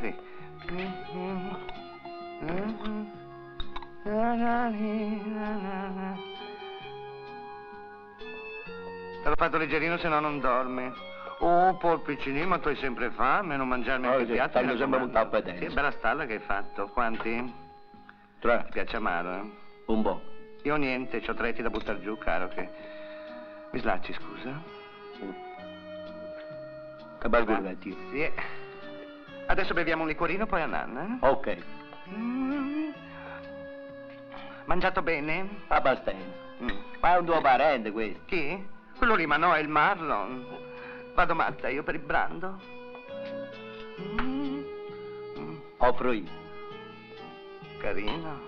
Sì. Te l'ho fatto leggerino se no non dormi. Oh, polpicini, ma tu hai sempre fame, non mangiarmi Oh, anche sì, i piatti. stanno mi sempre raccomando. molto appetenti. Che bella stalla che hai fatto. Quanti? Tre. Ti piace amaro, eh? Un po'. Io niente, c'ho tretti da buttar giù, caro, che... Mi slacci, scusa? Gurbetti. Sì. Adesso beviamo un liquorino, poi a nanna, eh? Ok. Mm. Mangiato bene? Abbastanza. Mm. Ma è un tuo parente questo. Chi? Quello lì, ma no, è il Marlon. Vado matta io per il brando. Mm. Mm. Offro io. Carino.